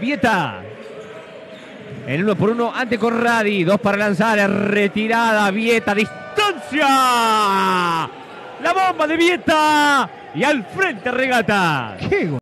Vieta. El uno por uno ante Corradi. Dos para lanzar. Retirada. Vieta. Distancia. La bomba de Vieta. Y al frente regata. ¡Qué